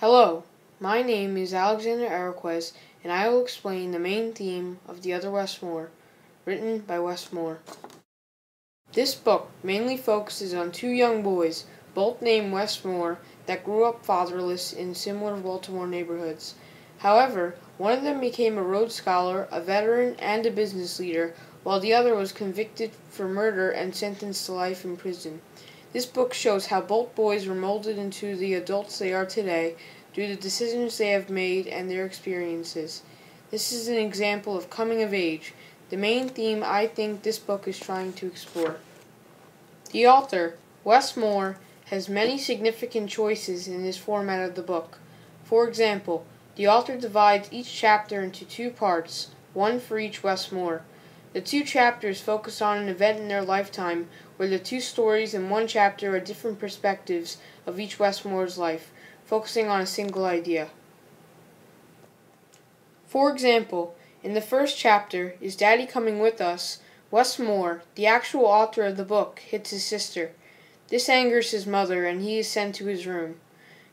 Hello, my name is Alexander Araquez, and I will explain the main theme of The Other Wes Moore, written by Wes Moore. This book mainly focuses on two young boys, both named Wes Moore, that grew up fatherless in similar Baltimore neighborhoods. However, one of them became a Rhodes Scholar, a veteran, and a business leader, while the other was convicted for murder and sentenced to life in prison. This book shows how both boys were molded into the adults they are today due to decisions they have made and their experiences. This is an example of coming of age, the main theme I think this book is trying to explore. The author, Wes Moore, has many significant choices in this format of the book. For example, the author divides each chapter into two parts, one for each Wes Moore. The two chapters focus on an event in their lifetime, where the two stories in one chapter are different perspectives of each Wes Moore's life, focusing on a single idea. For example, in the first chapter, Is Daddy Coming With Us? Wes Moore, the actual author of the book, hits his sister. This angers his mother, and he is sent to his room.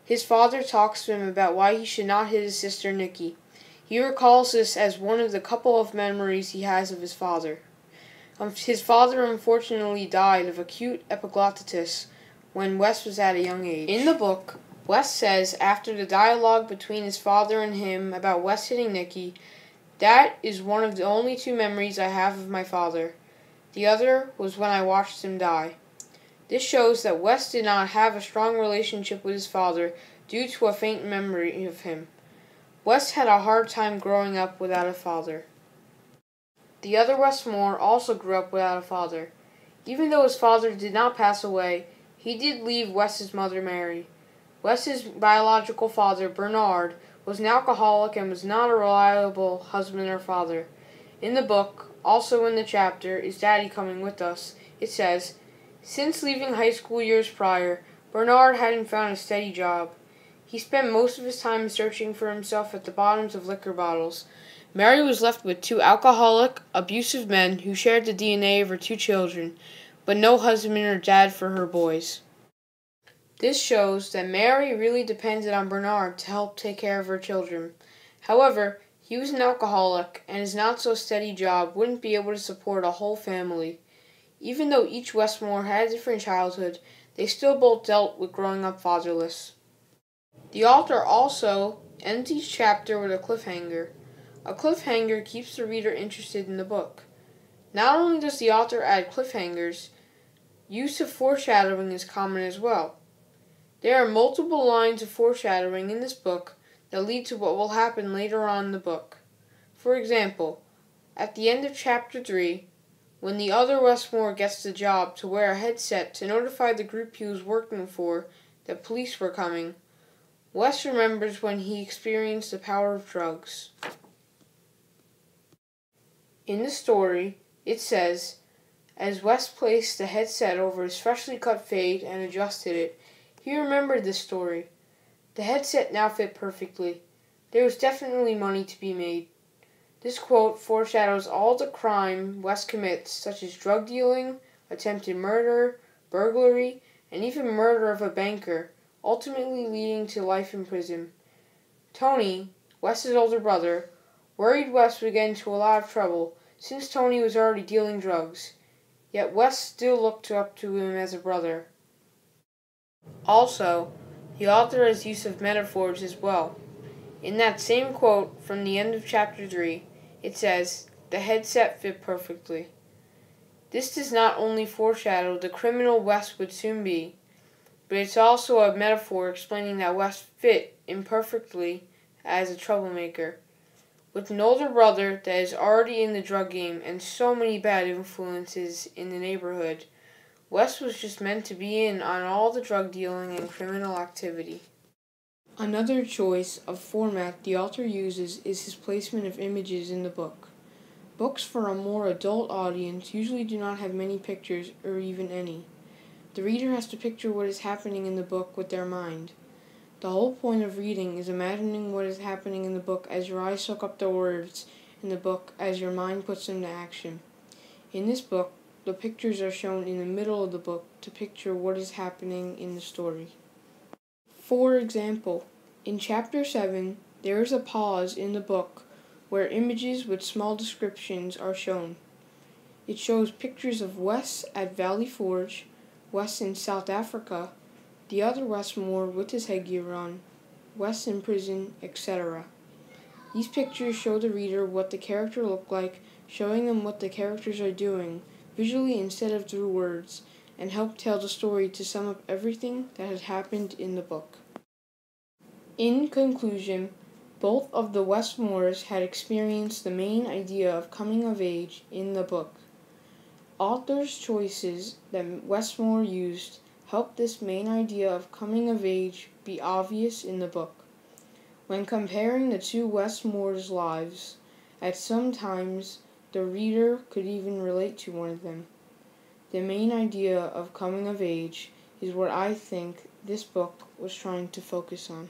His father talks to him about why he should not hit his sister Nikki. He recalls this as one of the couple of memories he has of his father. Um, his father unfortunately died of acute epiglottitis when Wes was at a young age. In the book, Wes says after the dialogue between his father and him about Wes hitting Nikki, that is one of the only two memories I have of my father. The other was when I watched him die. This shows that Wes did not have a strong relationship with his father due to a faint memory of him. Wes had a hard time growing up without a father. The other Wes Moore also grew up without a father. Even though his father did not pass away, he did leave Wes's mother Mary. Wes's biological father, Bernard, was an alcoholic and was not a reliable husband or father. In the book, also in the chapter, Is Daddy Coming With Us? it says, Since leaving high school years prior, Bernard hadn't found a steady job. He spent most of his time searching for himself at the bottoms of liquor bottles. Mary was left with two alcoholic, abusive men who shared the DNA of her two children, but no husband or dad for her boys. This shows that Mary really depended on Bernard to help take care of her children. However, he was an alcoholic, and his not so steady job wouldn't be able to support a whole family. Even though each Wes Moore had a different childhood, they still both dealt with growing up fatherless. The author also ends each chapter with a cliffhanger. A cliffhanger keeps the reader interested in the book. Not only does the author add cliffhangers, use of foreshadowing is common as well. There are multiple lines of foreshadowing in this book that lead to what will happen later on in the book. For example, at the end of chapter 3, when the other Wes Moore gets the job to wear a headset to notify the group he was working for that police were coming, Wes remembers when he experienced the power of drugs. In the story, it says, as Wes placed the headset over his freshly cut fade and adjusted it, he remembered the story. The headset now fit perfectly. There was definitely money to be made. This quote foreshadows all the crime Wes commits, such as drug dealing, attempted murder, burglary, and even murder of a banker, ultimately leading to life in prison. Tony, Wes's older brother, worried Wes would get into a lot of trouble since Tony was already dealing drugs, yet Wes still looked up to him as a brother. Also, the author has use of metaphors as well. In that same quote from the end of chapter 3, it says, The headset fit perfectly. This does not only foreshadow the criminal Wes would soon be, but it's also a metaphor explaining that Wes fit imperfectly as a troublemaker. With an older brother that is already in the drug game and so many bad influences in the neighborhood, Wes was just meant to be in on all the drug dealing and criminal activity. Another choice of format the author uses is his placement of images in the book. Books for a more adult audience usually do not have many pictures or even any. The reader has to picture what is happening in the book with their mind. The whole point of reading is imagining what is happening in the book as your eyes soak up the words in the book as your mind puts them to action. In this book, the pictures are shown in the middle of the book to picture what is happening in the story. For example, In chapter 7, there is a pause in the book where images with small descriptions are shown. It shows pictures of Wes at Valley Forge, Wes in South Africa, the other Wes Moore with his headgear on, Wes in prison, etc. These pictures show the reader what the character looked like, showing them what the characters are doing, visually instead of through words, and help tell the story to sum up everything that has happened in the book. In conclusion, both of the Wes Moores had experienced the main idea of coming of age in the book. Author's choices that Wes Moore used helped this main idea of coming of age be obvious in the book. When comparing the two Wes Moores' lives, at some times the reader could even relate to one of them. The main idea of coming of age is what I think this book was trying to focus on.